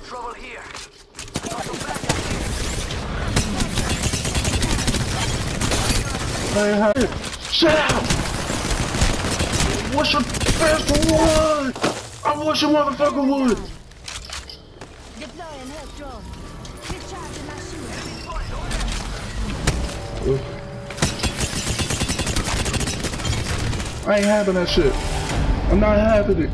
No trouble here. Hey, hey! Sam! What's your best wood? I wish your motherfucker would! Drone. I ain't having that shit. I'm not having it.